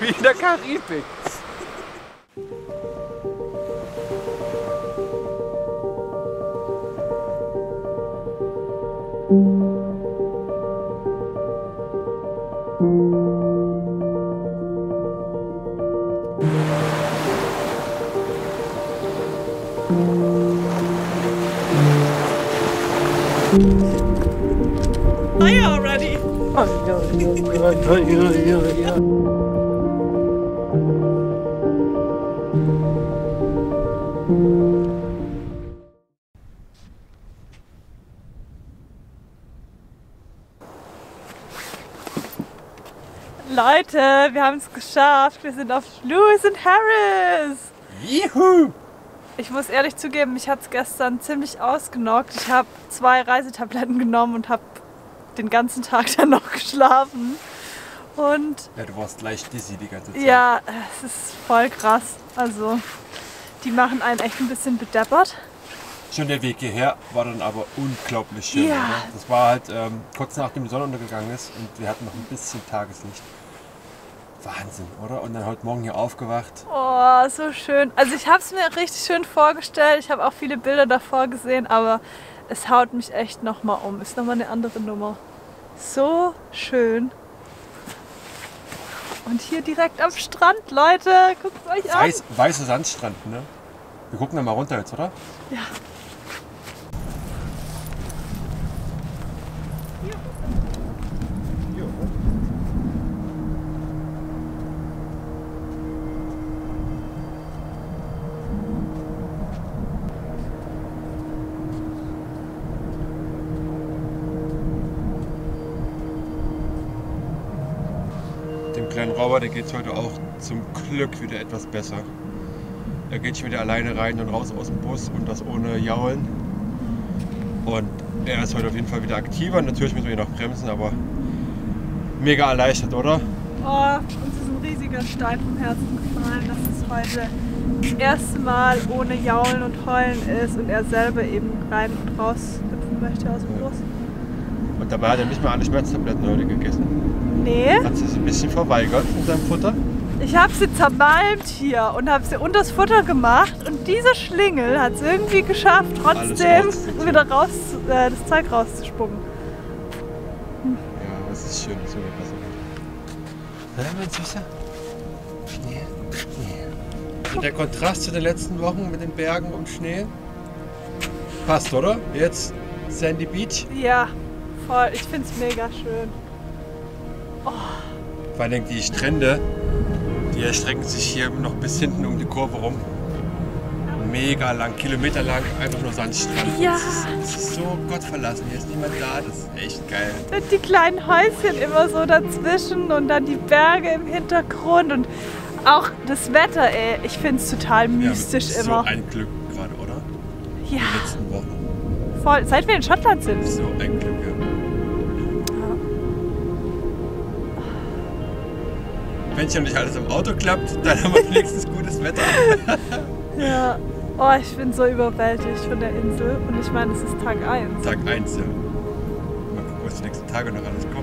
Wie in der Karibik. Hi already. Leute, wir haben es geschafft. Wir sind auf Lewis and Harris. Juhu! Ich muss ehrlich zugeben, mich hat es gestern ziemlich ausgenockt. Ich habe zwei Reisetabletten genommen und habe den ganzen Tag dann noch geschlafen. Und Ja, du warst leicht dizzy die ganze Zeit. ja, es ist voll krass. Also, die machen einen echt ein bisschen bedeppert. Schon der Weg hierher war dann aber unglaublich schön. Ja. Oder? Das war halt ähm, kurz nachdem die Sonne untergegangen ist und wir hatten noch ein bisschen Tageslicht. Wahnsinn, oder? Und dann heute Morgen hier aufgewacht. Oh, so schön. Also ich habe es mir richtig schön vorgestellt. Ich habe auch viele Bilder davor gesehen, aber es haut mich echt nochmal um. Ist nochmal eine andere Nummer. So schön. Und hier direkt am Strand, Leute. Guckt euch an. Weiß, weißer Sandstrand, ne? Wir gucken da mal runter jetzt, oder? Ja. Dem der geht es heute auch zum Glück wieder etwas besser. Er geht schon wieder alleine rein und raus aus dem Bus und das ohne Jaulen. Und er ist heute auf jeden Fall wieder aktiver. Natürlich müssen wir ihn noch bremsen, aber mega erleichtert, oder? Oh, uns ist ein riesiger Stein vom Herzen gefallen, dass es heute das erste Mal ohne Jaulen und Heulen ist und er selber eben rein und raus hüpfen möchte aus dem Bus. Und dabei hat er nicht mal alle Schmerztabletten heute gegessen. Nee, bisschen verweigert in seinem Futter. ich habe sie zermalmt hier und habe sie unters Futter gemacht und dieser Schlingel hat es irgendwie geschafft, trotzdem wieder raus, äh, das Zeug rauszuspucken. Ja, aber es ist schön, dass es mir besser. Na, mein Süßer? Schnee? Schnee. Also der Kontrast zu den letzten Wochen mit den Bergen und Schnee passt, oder? Jetzt Sandy Beach. Ja, voll. Ich finde es mega schön. Vor allem die Strände, die erstrecken sich hier noch bis hinten um die Kurve rum. Mega lang, kilometerlang, einfach nur Sandstrand. Ja. Es ist, ist so gottverlassen, hier ist niemand da, das ist echt geil. Und die kleinen Häuschen immer so dazwischen und dann die Berge im Hintergrund und auch das Wetter, ey. Ich finde es total mystisch so immer. ein Glück gerade, oder? Ja, Die letzten Wochen. voll. Seit wir in Schottland sind. So ein Glück, ja. Wenn schon nicht alles im Auto klappt, dann haben wir wenigstens gutes Wetter. Ja. Oh, ich bin so überwältigt von der Insel. Und ich meine, es ist Tag 1. Tag 1, ja. Mal gucken, was die nächsten Tage noch alles kommt.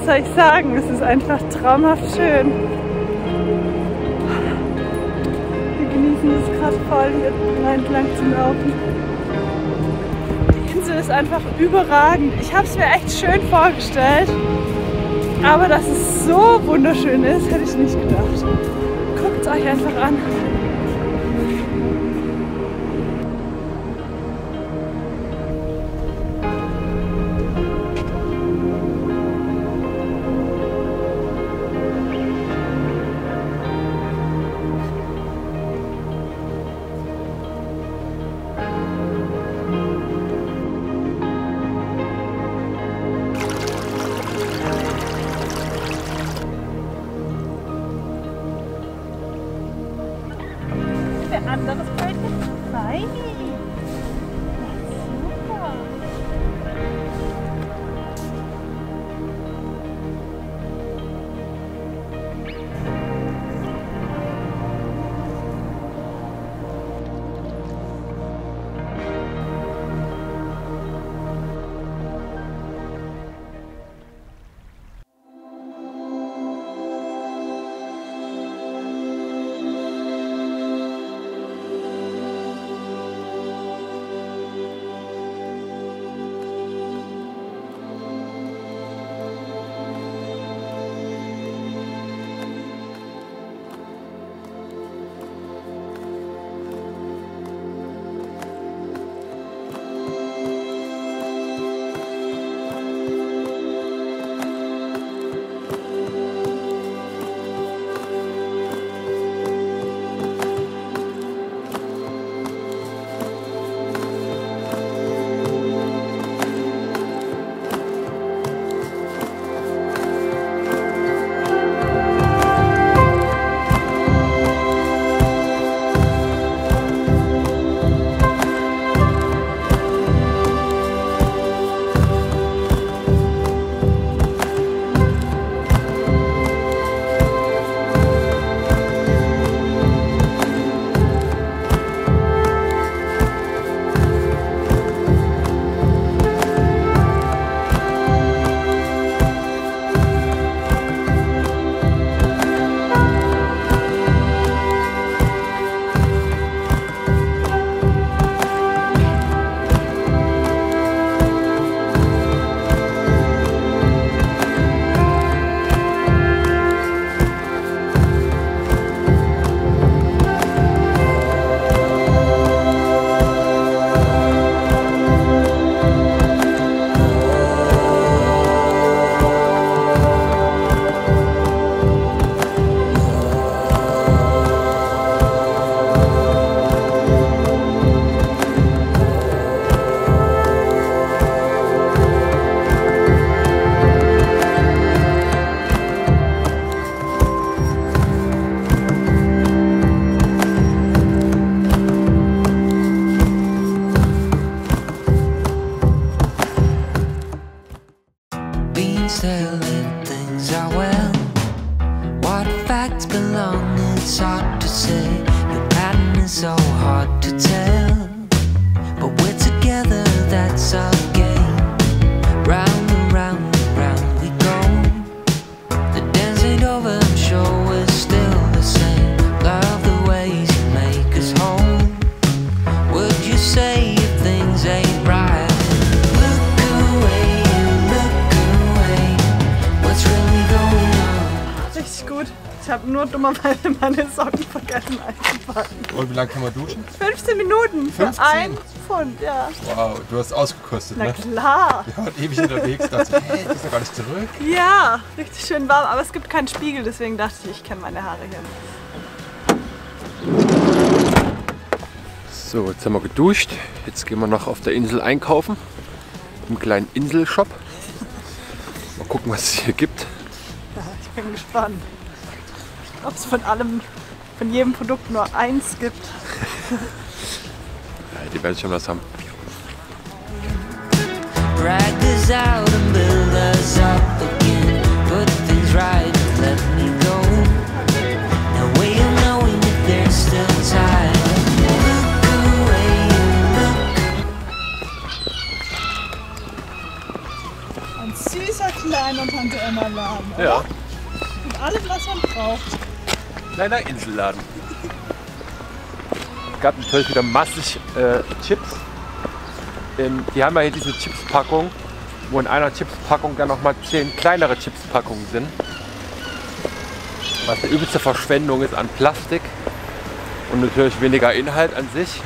Was soll ich sagen? Es ist einfach traumhaft schön. Wir genießen es gerade voll, hier entlang zu laufen. Die Insel ist einfach überragend. Ich habe es mir echt schön vorgestellt. Aber dass es so wunderschön ist, hätte ich nicht gedacht. Guckt es euch einfach an. another person. Bye. Wow, du hast ausgekostet, Na ne? klar. Wir waren ewig unterwegs, dachte, hey, du bist doch gar nicht zurück. Ja, richtig schön warm, aber es gibt keinen Spiegel, deswegen dachte ich, ich kenne meine Haare hier. So, jetzt haben wir geduscht. Jetzt gehen wir noch auf der Insel einkaufen. Im kleinen Inselshop. Mal gucken, was es hier gibt. Ja, ich bin gespannt. Ob es von allem, von jedem Produkt nur eins gibt. Ja, die werden schon was haben. Kleiner Tante Emma Laden. oder? Ja, Mit allem, was man braucht. kleiner Inselladen. Es gab natürlich wieder massig äh, Chips. In, die haben ja hier diese Chips-Packung, wo in einer Chips-Packung dann nochmal zehn kleinere Chips-Packungen sind. Was eine übelste Verschwendung ist an Plastik und natürlich weniger Inhalt an sich.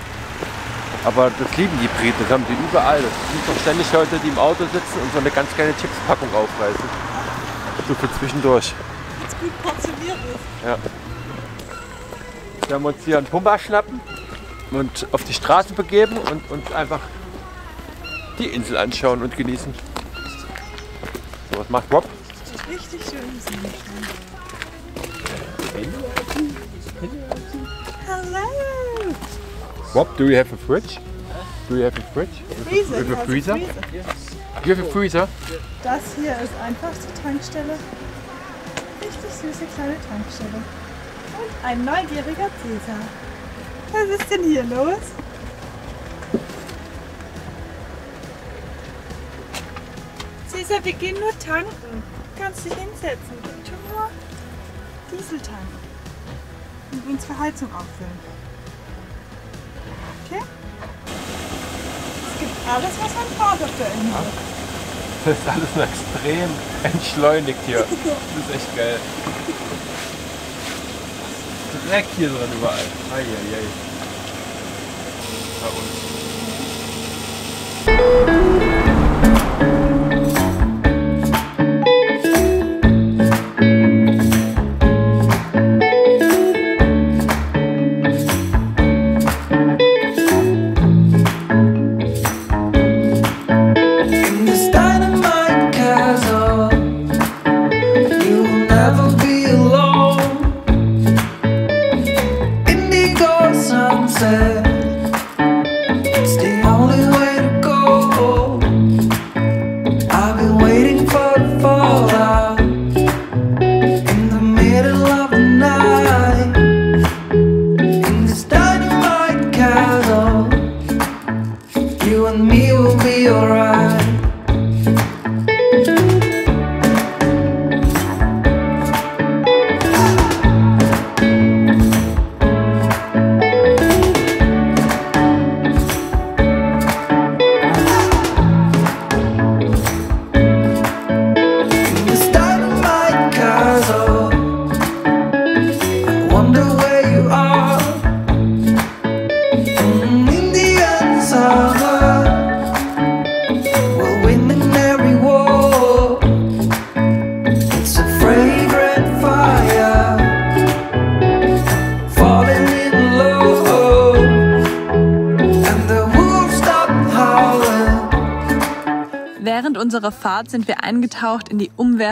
Aber das lieben die Briten, das haben die überall. Das sind doch ständig Leute, die im Auto sitzen und so eine ganz kleine Chips-Packung aufreißen. So für zwischendurch. Jetzt gut portioniert ist. Ja. Wir haben uns hier einen Pumper schnappen und auf die Straße begeben und uns einfach die Insel anschauen und genießen. So, was macht Rob? Richtig schön. Hallo! Rob, do you have a fridge? Do you have a fridge? Freezer. With a freezer? You have a freezer? Das hier ist einfach die Tankstelle. Richtig süße kleine Tankstelle. Und ein neugieriger Cäsar. Was ist denn hier los? Cäsar, wir gehen nur tanken. Du kannst dich hinsetzen. Tu nur Diesel tanken. Und uns für Heizung auffüllen. Okay? Es gibt alles, was man braucht auf der Insel. Das ist alles nur extrem entschleunigt hier. Das ist echt geil. Dreck hier drin überall. Eieiei. Bei uns.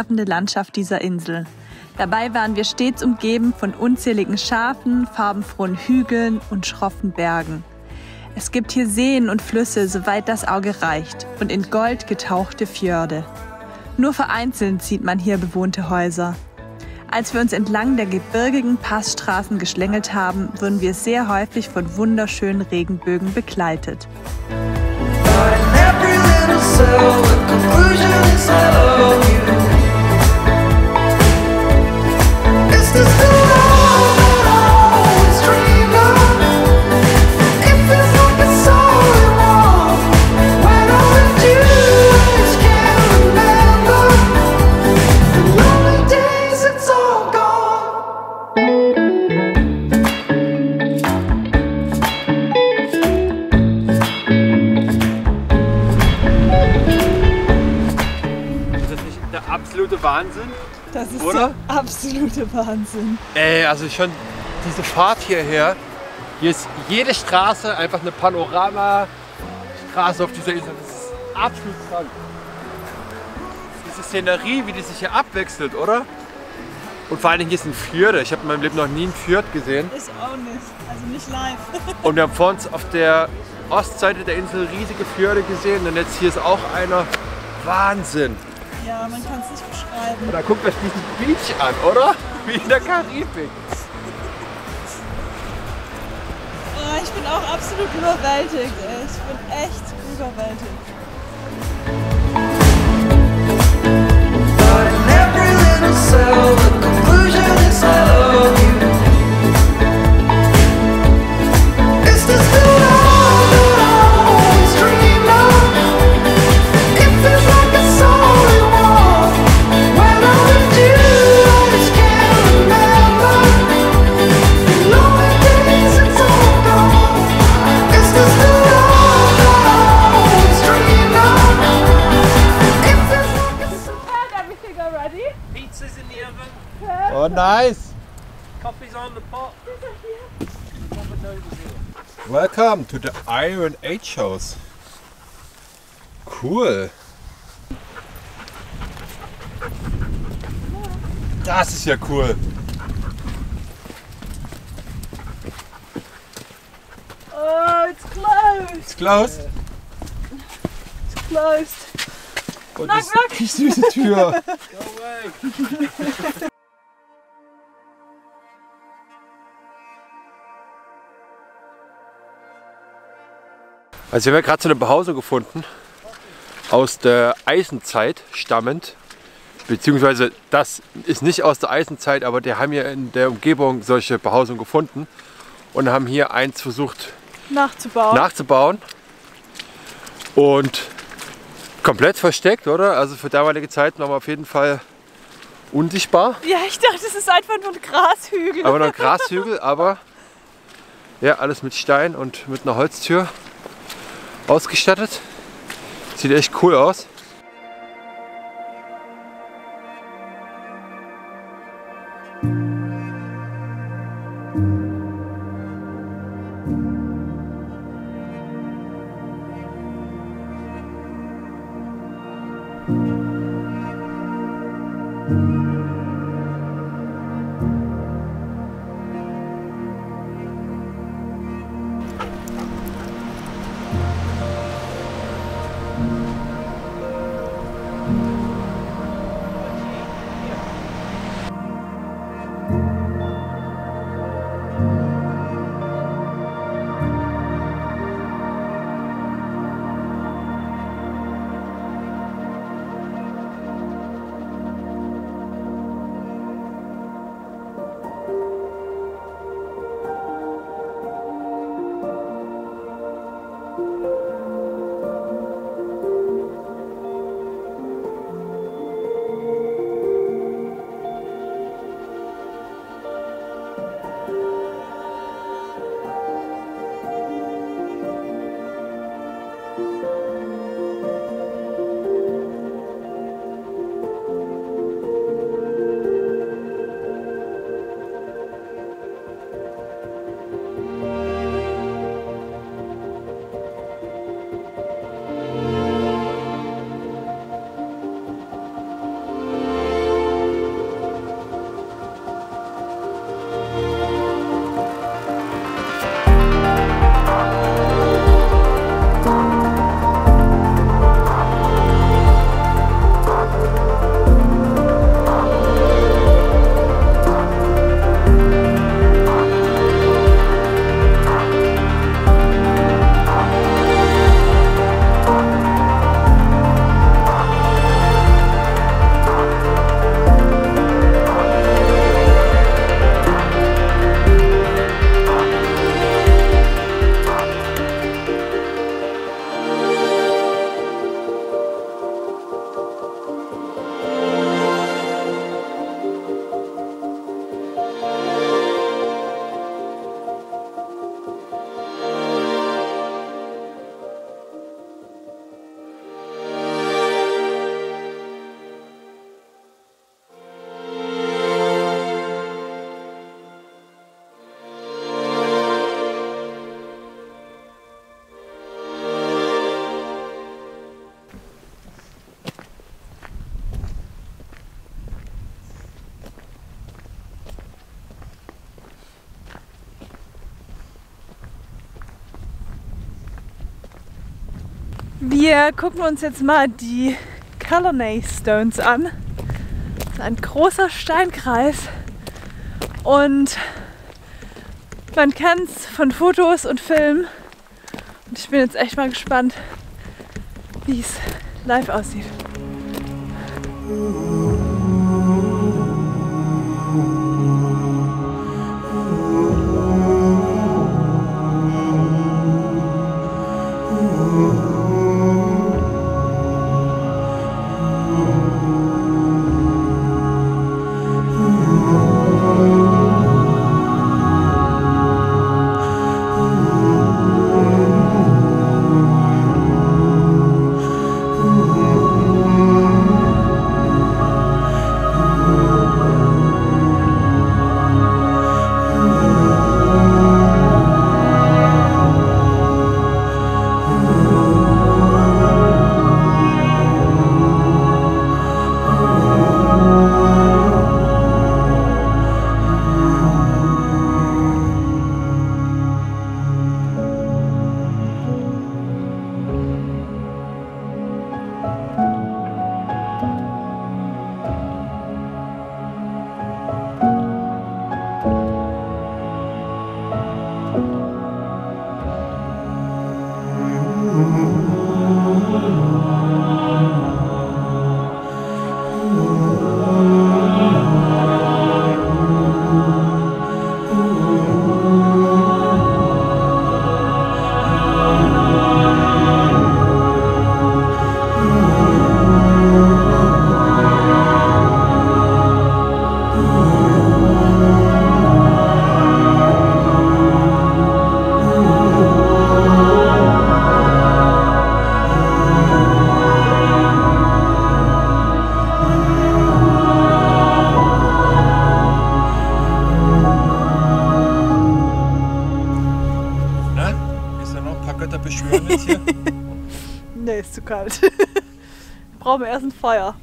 Umwerfende Landschaft dieser Insel. Dabei waren wir stets umgeben von unzähligen Schafen, farbenfrohen Hügeln und schroffen Bergen. Es gibt hier Seen und Flüsse, soweit das Auge reicht, und in Gold getauchte Fjorde. Nur vereinzelt sieht man hier bewohnte Häuser. Als wir uns entlang der gebirgigen Passstraßen geschlängelt haben, wurden wir sehr häufig von wunderschönen Regenbögen begleitet. But every little cell, the conclusion is love you. Wahnsinn? Das ist Oder? der absolute Wahnsinn. Ey, also schon diese Fahrt hierher. Hier ist jede Straße einfach eine Panoramastraße auf dieser Insel. Das ist absolut krank. Diese Szenerie, wie die sich hier abwechselt, oder? Und vor allen Dingen hier ist ein Fjorde. Ich habe in meinem Leben noch nie einen Fjord gesehen. Ich auch nicht. Also nicht live. Und wir haben vor uns auf der Ostseite der Insel riesige Fjorde gesehen. Und jetzt hier ist auch einer. Wahnsinn. Ja, man kann es nicht beschreiben. Und da guckt euch diesen Beach an, oder? Wie in der Karibik. Oh, ich bin auch absolut überwältigt. Ey. Ich bin echt überwältigt. But in every little cell, nice. coffee's on the pot. Welcome to the Iron Age House. Cool. Das ist ja cool. Oh, It's closed. Closed. Und Knock, das knock. die süße Tür. Also wir haben ja gerade so eine Behausung gefunden, aus der Eisenzeit stammend. Beziehungsweise das ist nicht aus der Eisenzeit, aber die haben hier in der Umgebung solche Behausungen gefunden und haben hier eins versucht Nachzubauen. nachzubauen. Und komplett versteckt, oder? Also für damalige Zeiten waren wir auf jeden Fall unsichtbar. ja, ich dachte, das ist einfach nur ein Grashügel. Aber noch ein Grashügel, aber ja, alles mit Stein und mit einer Holztür ausgestattet. Sieht echt cool aus. Wir gucken uns jetzt mal die Colonnade Stones an. Das ist ein großer Steinkreis und man kennt es von Fotos und Filmen. Und ich bin jetzt echt mal gespannt, wie es live aussieht. Brauchen wir erst ein Feuer.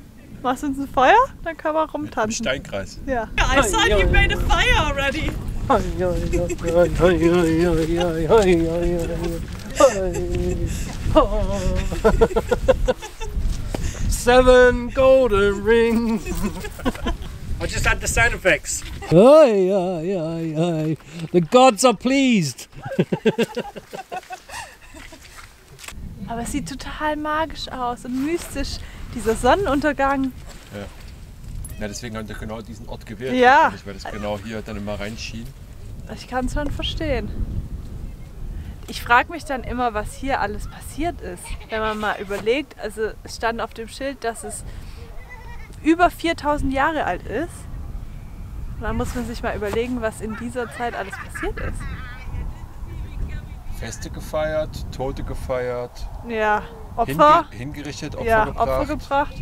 Machst du uns ein Feuer? Dann können wir rumtanzen. Steinkreis. Ja. I saw you made a fire already. Seven golden rings. I just had the sound effects. Aye, aye, aye, aye. The gods are pleased. Aber es sieht total magisch aus und mystisch. Dieser Sonnenuntergang. Ja, deswegen haben wir genau diesen Ort gewählt. Ja. Weil das genau hier dann immer reinschien. Ich kann es schon verstehen. Ich frage mich dann immer, was hier alles passiert ist. Wenn man mal überlegt, also es stand auf dem Schild, dass es über 4000 Jahre alt ist. Und dann muss man sich mal überlegen, was in dieser Zeit alles passiert ist. Feste gefeiert, Tote gefeiert, Ja, Opfer. hinge hingerichtet, Opfer ja, gebracht. Opfer gebracht.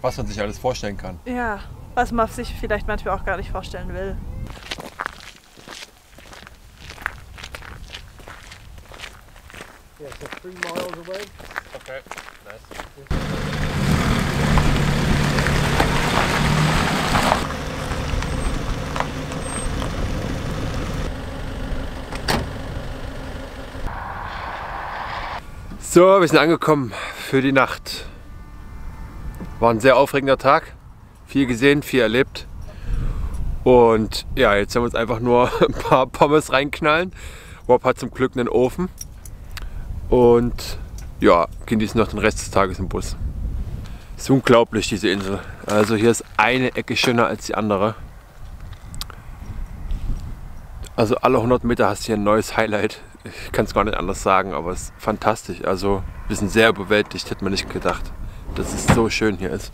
was man sich alles vorstellen kann. Ja, was man sich vielleicht manchmal auch gar nicht vorstellen will. Yeah, so three miles away. Okay, nice. So, wir sind angekommen für die Nacht. War ein sehr aufregender Tag. Viel gesehen, viel erlebt. Und ja, jetzt haben wir uns einfach nur ein paar Pommes reinknallen. Rob hat zum Glück einen Ofen. Und ja, genießen noch den Rest des Tages im Bus. Ist unglaublich, diese Insel. Also hier ist eine Ecke schöner als die andere. Also alle 100 Meter hast du hier ein neues Highlight. Ich kann es gar nicht anders sagen, aber es ist fantastisch. Also wir sind sehr überwältigt, hätte man nicht gedacht, dass es so schön hier ist.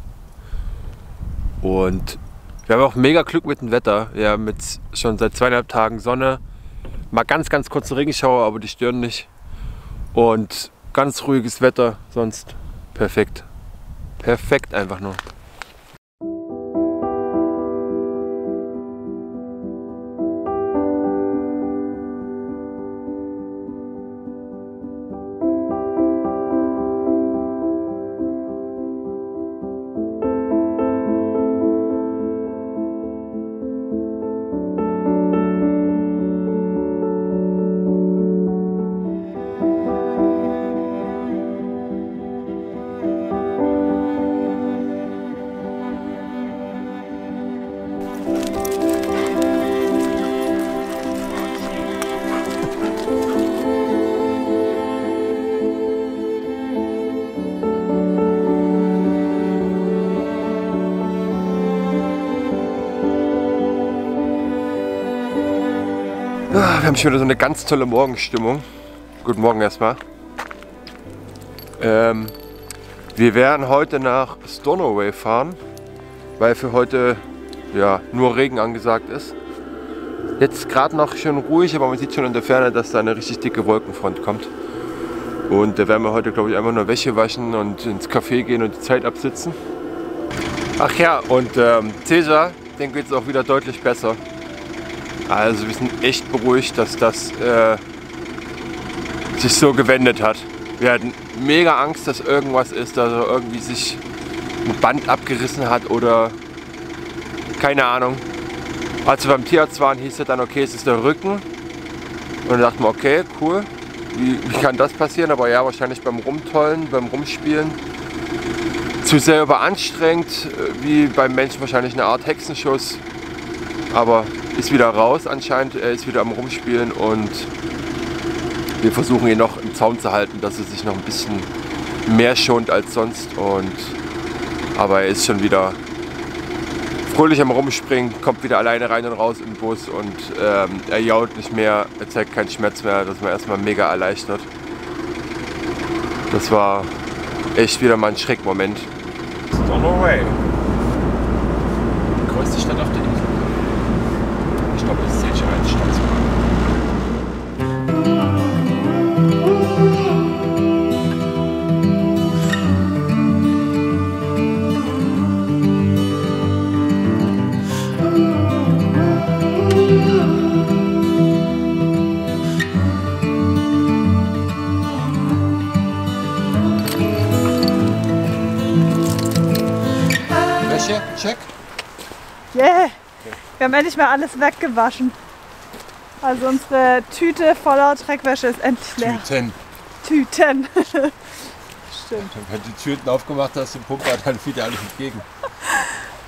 Und wir haben auch mega Glück mit dem Wetter. Wir haben jetzt schon seit zweieinhalb Tagen Sonne. Mal ganz, ganz kurze Regenschauer, aber die stören nicht. Und ganz ruhiges Wetter, sonst perfekt. Perfekt einfach nur. Wir haben schon wieder so eine ganz tolle Morgenstimmung. Guten Morgen erstmal. Ähm, wir werden heute nach Stornoway fahren, weil für heute ja, nur Regen angesagt ist. Jetzt gerade noch schön ruhig, aber man sieht schon in der Ferne, dass da eine richtig dicke Wolkenfront kommt. Und da werden wir heute, glaube ich, einfach nur Wäsche waschen und ins Café gehen und die Zeit absitzen. Ach ja, und ähm, Cäsar, dem geht es auch wieder deutlich besser. Also wir sind echt beruhigt, dass das äh, sich so gewendet hat. Wir hatten mega Angst, dass irgendwas ist, dass er irgendwie sich ein Band abgerissen hat oder keine Ahnung. Als wir beim Tierarzt waren, hieß es dann, okay, es ist der Rücken. Und dann dachten wir, okay, cool. Wie, wie kann das passieren? Aber ja, wahrscheinlich beim Rumtollen, beim Rumspielen. Zu sehr überanstrengt, äh, wie beim Menschen wahrscheinlich eine Art Hexenschuss. Aber ist wieder raus anscheinend, er ist wieder am Rumspielen und wir versuchen ihn noch im Zaum zu halten, dass er sich noch ein bisschen mehr schont als sonst. Und, aber er ist schon wieder fröhlich am Rumspringen, kommt wieder alleine rein und raus im Bus und ähm, er jault nicht mehr, er zeigt keinen Schmerz mehr, das war erstmal mega erleichtert. Das war echt wieder mal ein Schreckmoment. Stornoway. Die größte Stadt auf der haben endlich mal alles weggewaschen. Also unsere Tüte voller Dreckwäsche ist endlich leer. Tüten. Tüten. Stimmt. Wenn du die Tüten aufgemacht hast, den Pumper, dann fiel dir alles entgegen.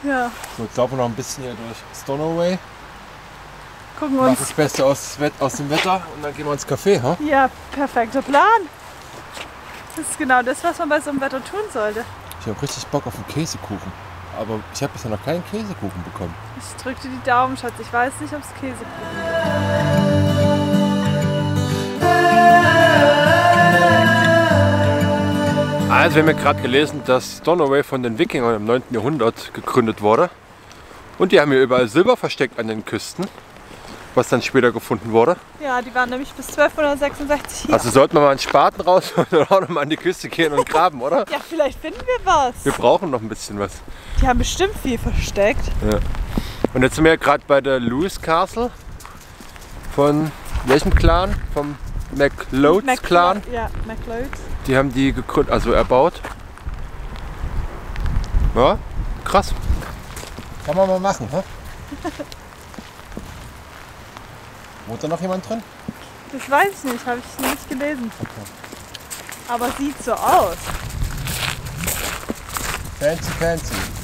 Ja. So, jetzt laufen wir noch ein bisschen hier durch Stonaway. Gucken wir Machen uns. das Beste aus, aus dem Wetter und dann gehen wir ins Café, ha? Ja, perfekter Plan. Das ist genau das, was man bei so einem Wetter tun sollte. Ich habe richtig Bock auf einen Käsekuchen. Aber ich habe bisher noch keinen Käsekuchen bekommen. Ich drück dir die Daumen, Schatz. Ich weiß nicht, ob es Käse gibt. Also wir haben ja gerade gelesen, dass Stornoway von den Wikingern im 9. Jahrhundert gegründet wurde. Und die haben hier überall Silber versteckt an den Küsten, was dann später gefunden wurde. Ja, die waren nämlich bis 1266 hier. Also sollten wir mal einen Spaten rausholen und auch noch mal an die Küste gehen und graben, oder? ja, vielleicht finden wir was. Wir brauchen noch ein bisschen was. Die haben bestimmt viel versteckt. Und jetzt sind wir ja gerade bei der Lewis Castle. Von welchem Clan? Vom MacLeods Mac- Clan. Ja, MacLeods. Die haben die gegründet, also erbaut. Ja, krass. Kann man mal machen, hä? Wohnt da noch jemand drin? Das weiß ich nicht, habe ich nicht gelesen. Aber sieht so aus. Fancy, fancy.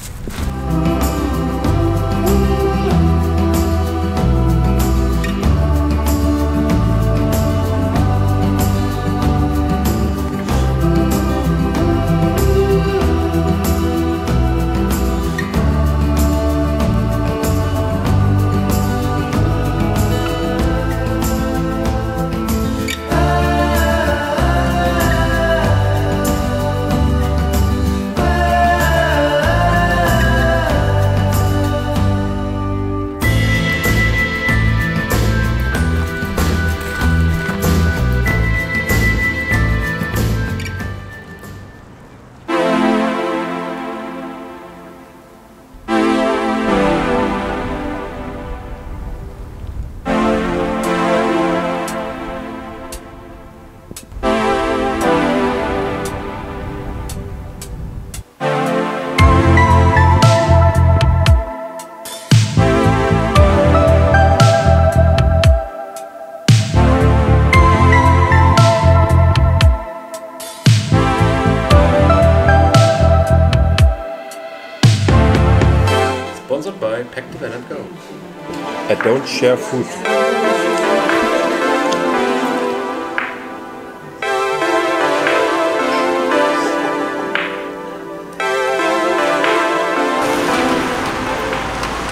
Share food.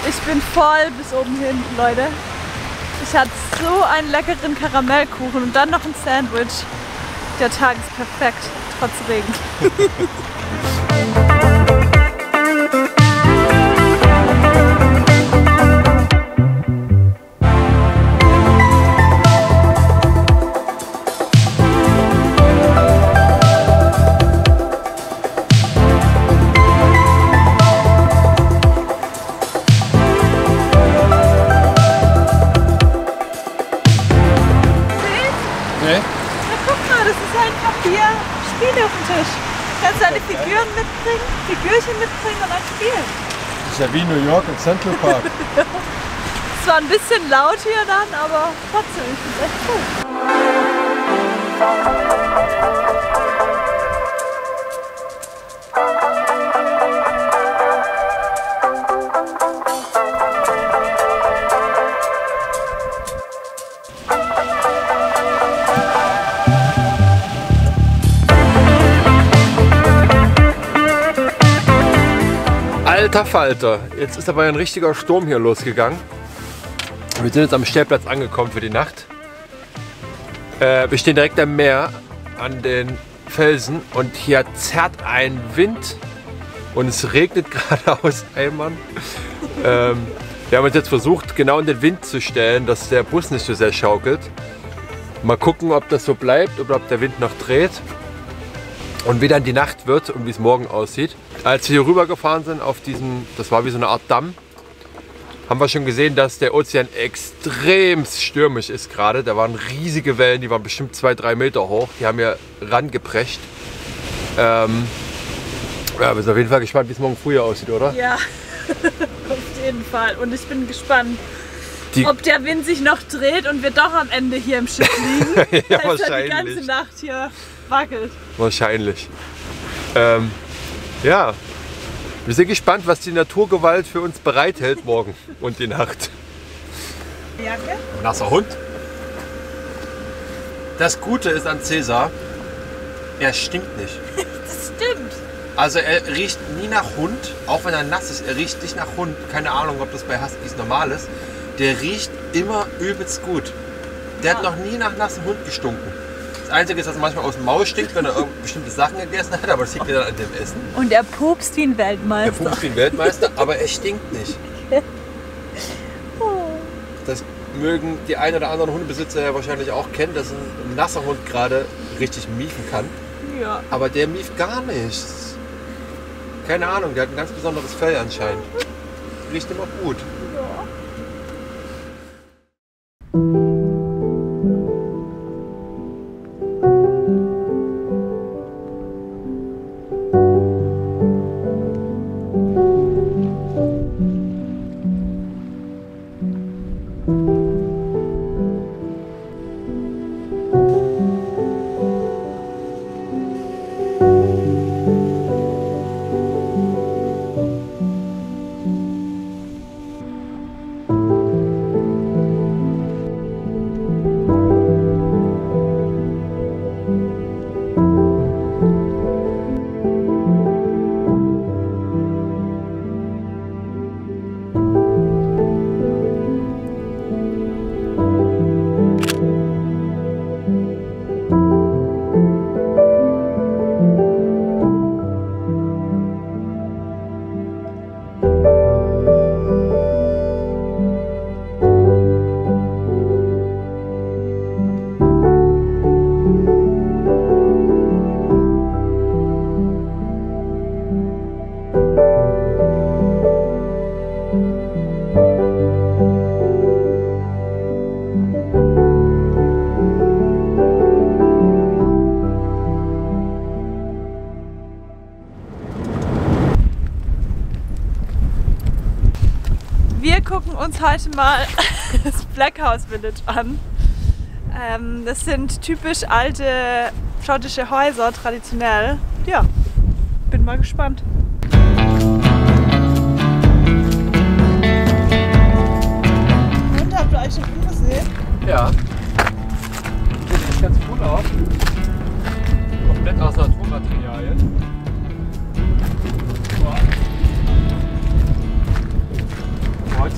Ich bin voll bis oben hin, Leute. Ich hatte so einen leckeren Karamellkuchen und dann noch ein Sandwich. Der Tag ist perfekt, trotz Regen. das ist ein Papier-Spiel auf dem Tisch. Du kannst deine Figuren mitbringen, Figürchen mitbringen und dann spielen. Das ist ja wie New York im Central Park. Es war ein bisschen laut hier dann, aber trotzdem, ich finde echt cool. Alter Falter, jetzt ist aber ein richtiger Sturm hier losgegangen. Wir sind jetzt am Stellplatz angekommen für die Nacht. Äh, wir stehen direkt am Meer an den Felsen und hier zerrt ein Wind und es regnet gerade aus Eimern. ähm, wir haben uns jetzt versucht, genau in den Wind zu stellen, dass der Bus nicht so sehr schaukelt. Mal gucken, ob das so bleibt oder ob der Wind noch dreht. Und wie dann die Nacht wird und wie es morgen aussieht. Als wir hier rüber gefahren sind auf diesem, das war wie so eine Art Damm, haben wir schon gesehen, dass der Ozean extrem stürmisch ist gerade. Da waren riesige Wellen, die waren bestimmt zwei, drei Meter hoch. Die haben hier rangeprescht. Ähm, ja, wir sind auf jeden Fall gespannt, wie es morgen früh aussieht, oder? Ja, Auf jeden Fall. Und ich bin gespannt, Die- ob der Wind sich noch dreht und wir doch am Ende hier im Schiff liegen. ja, ja die wahrscheinlich. ganze Nacht hier wackelt. Wahrscheinlich. Ähm, ja. Wir sind gespannt, was die Naturgewalt für uns bereithält morgen und die Nacht. Jacke? Nasser Hund. Das Gute ist an Cäsar, er stinkt nicht. Das stimmt. Also er riecht nie nach Hund, auch wenn er nass ist. Er riecht nicht nach Hund. Keine Ahnung, ob das bei Huskies normal ist. Der riecht immer übelst gut. Der hat noch nie nach nassem Hund gestunken. Das Einzige ist, dass er manchmal aus dem Maul stinkt, wenn er bestimmte Sachen gegessen hat, aber das liegt ja dann an dem Essen. Und er pupst wie ein Der Weltmeister. pupst wie ein Weltmeister, aber er stinkt nicht. Das mögen die ein oder anderen Hundebesitzer ja wahrscheinlich auch kennen, dass ein nasser Hund gerade richtig miefen kann. Ja. Aber der mieft gar nichts. Keine Ahnung, der hat ein ganz besonderes Fell anscheinend. Riecht immer gut. Wir gucken uns heute mal das Black House Village an. Ähm, das sind typisch alte schottische Häuser, traditionell. Ja, bin mal gespannt. Und habt ihr euch schon umgesehen? Ja.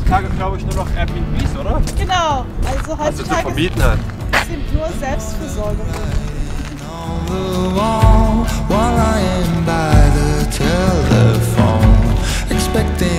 Heutzutage glaube ich nur noch Airbnbs, oder? Genau, also Was du zu heutzutage vermieten hat. sind nur Selbstversorgung. on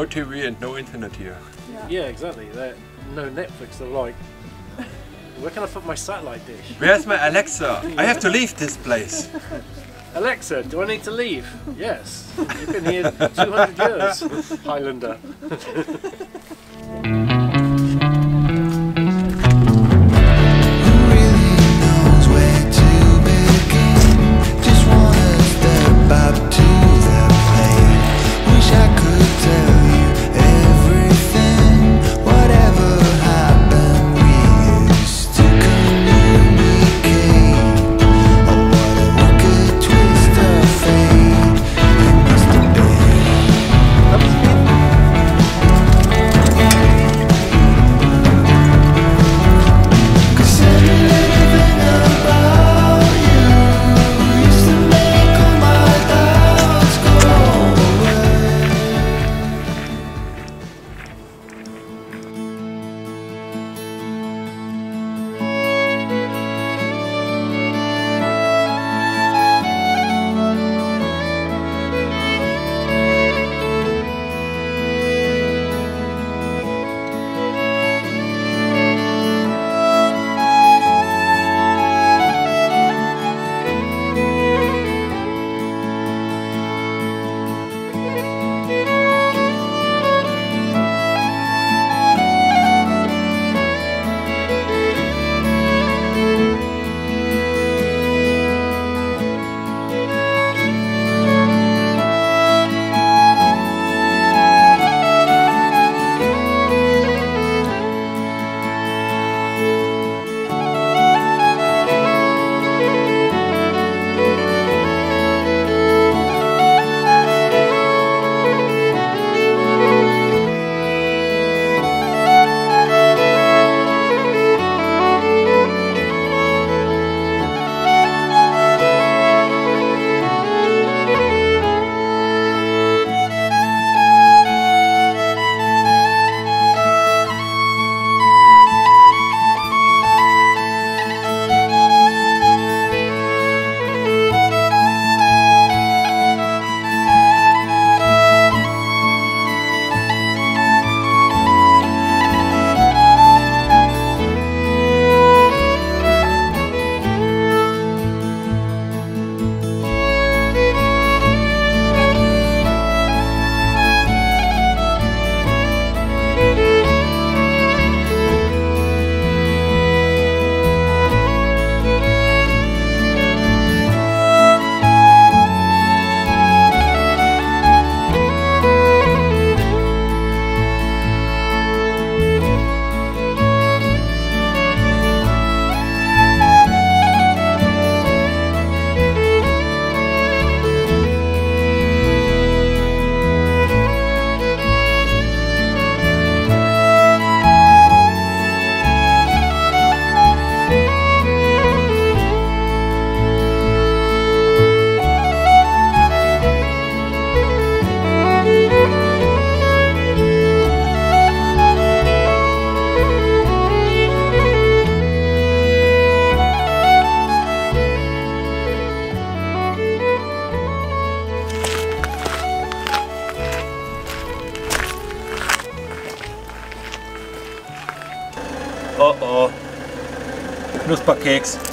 no TV and no internet here. yeah, exactly. They're, no Netflix. They're like, where can I put my satellite dish? Where's my Alexa? I have to leave this place. Alexa, do I need to leave? Yes. You've been here 200 years, Highlander. Thanks.